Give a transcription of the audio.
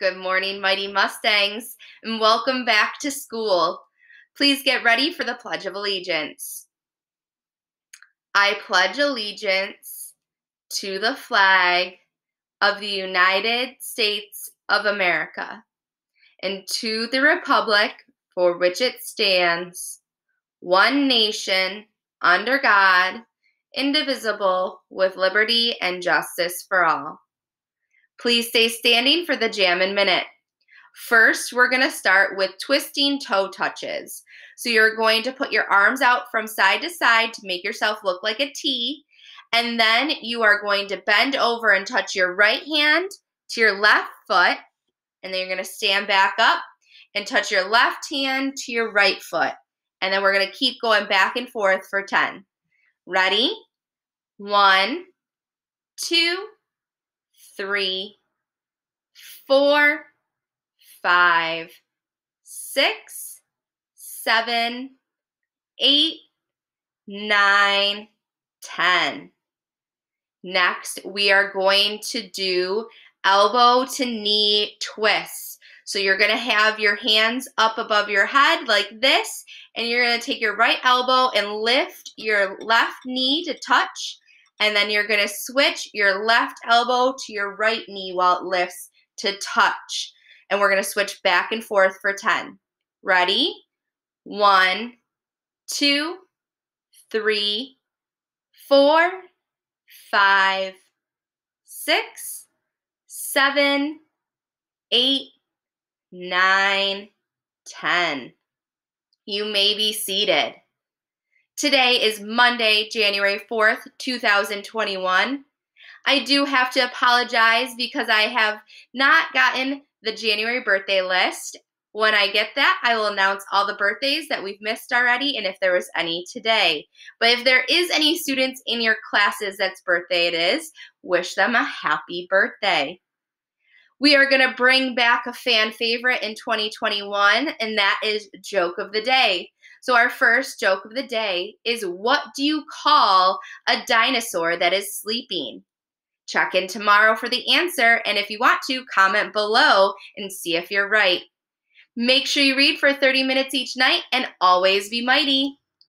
Good morning, Mighty Mustangs, and welcome back to school. Please get ready for the Pledge of Allegiance. I pledge allegiance to the flag of the United States of America and to the Republic for which it stands, one nation, under God, indivisible, with liberty and justice for all. Please stay standing for the Jammin' Minute. First, we're going to start with twisting toe touches. So you're going to put your arms out from side to side to make yourself look like a T. And then you are going to bend over and touch your right hand to your left foot. And then you're going to stand back up and touch your left hand to your right foot. And then we're going to keep going back and forth for 10. Ready? One, two, three, four, five, six, seven, eight, nine, ten. Next, we are going to do elbow to knee twists. So you're going to have your hands up above your head like this, and you're going to take your right elbow and lift your left knee to touch, and then you're going to switch your left elbow to your right knee while it lifts to touch. And we're going to switch back and forth for 10. Ready? One, two, three, four, five, six, seven, eight, nine, ten. You may be seated. Today is Monday, January 4th, 2021. I do have to apologize because I have not gotten the January birthday list. When I get that, I will announce all the birthdays that we've missed already and if there was any today. But if there is any students in your classes that's birthday it is, wish them a happy birthday. We are going to bring back a fan favorite in 2021, and that is Joke of the Day. So, our first joke of the day is What do you call a dinosaur that is sleeping? Check in tomorrow for the answer, and if you want to, comment below and see if you're right. Make sure you read for 30 minutes each night and always be mighty.